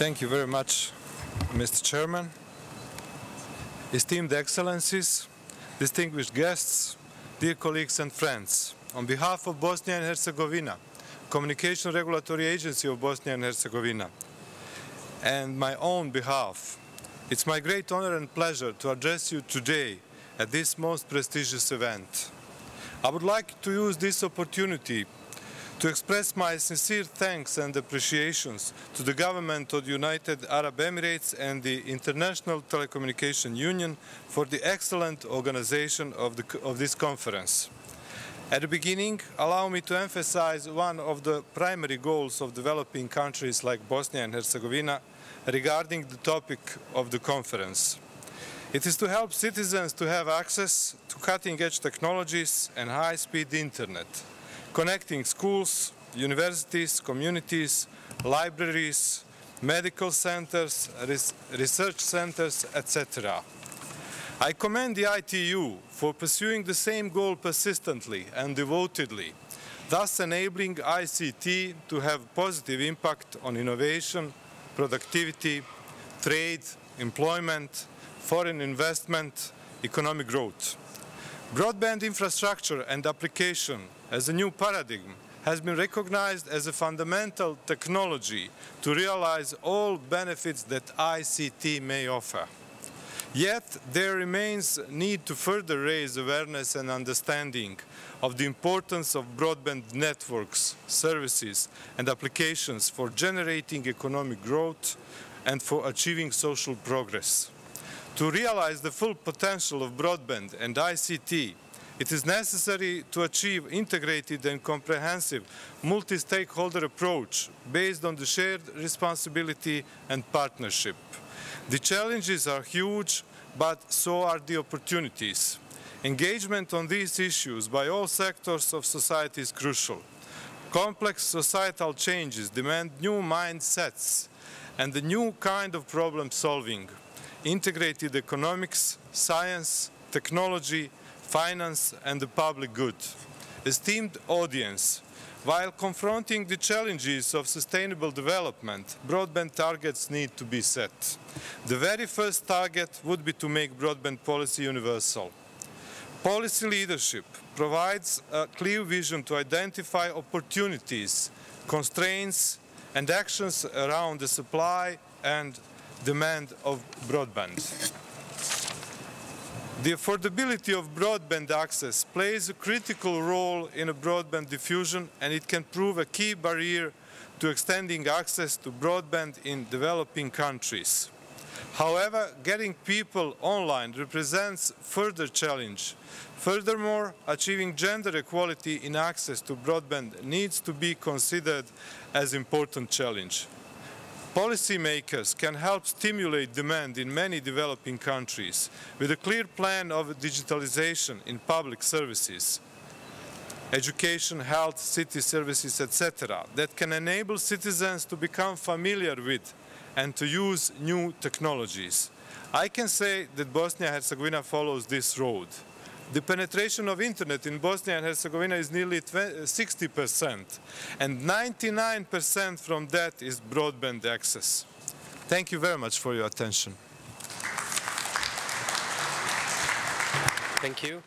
Thank you very much, Mr. Chairman. Esteemed Excellencies, distinguished guests, dear colleagues and friends, on behalf of Bosnia and Herzegovina, Communication Regulatory Agency of Bosnia and Herzegovina, and my own behalf, it's my great honor and pleasure to address you today at this most prestigious event. I would like to use this opportunity to express my sincere thanks and appreciations to the government of the United Arab Emirates and the International Telecommunication Union for the excellent organization of, the, of this conference. At the beginning, allow me to emphasize one of the primary goals of developing countries like Bosnia and Herzegovina regarding the topic of the conference. It is to help citizens to have access to cutting-edge technologies and high-speed internet connecting schools, universities, communities, libraries, medical centers, res research centers, etc. I commend the ITU for pursuing the same goal persistently and devotedly, thus enabling ICT to have positive impact on innovation, productivity, trade, employment, foreign investment, economic growth. Broadband infrastructure and application as a new paradigm has been recognized as a fundamental technology to realize all benefits that ICT may offer. Yet there remains need to further raise awareness and understanding of the importance of broadband networks, services and applications for generating economic growth and for achieving social progress. To realize the full potential of broadband and ICT, it is necessary to achieve integrated and comprehensive multi-stakeholder approach based on the shared responsibility and partnership. The challenges are huge, but so are the opportunities. Engagement on these issues by all sectors of society is crucial. Complex societal changes demand new mindsets and a new kind of problem solving integrated economics, science, technology, finance and the public good. Esteemed audience, while confronting the challenges of sustainable development, broadband targets need to be set. The very first target would be to make broadband policy universal. Policy leadership provides a clear vision to identify opportunities, constraints and actions around the supply and demand of broadband. The affordability of broadband access plays a critical role in broadband diffusion and it can prove a key barrier to extending access to broadband in developing countries. However, getting people online represents further challenge. Furthermore, achieving gender equality in access to broadband needs to be considered as important challenge. Policymakers can help stimulate demand in many developing countries with a clear plan of digitalization in public services, education, health, city services, etc., that can enable citizens to become familiar with and to use new technologies. I can say that Bosnia-Herzegovina follows this road. The penetration of internet in Bosnia and Herzegovina is nearly 60% uh, and 99% from that is broadband access. Thank you very much for your attention. Thank you.